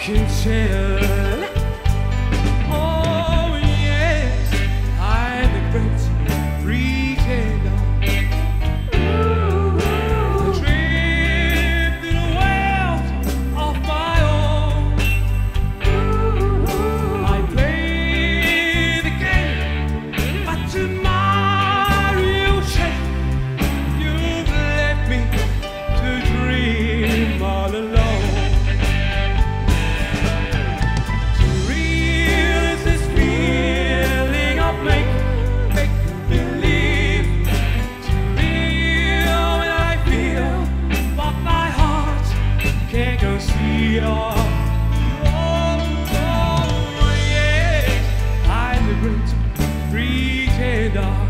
can tell. Oh, yeah. I'm the great pretender.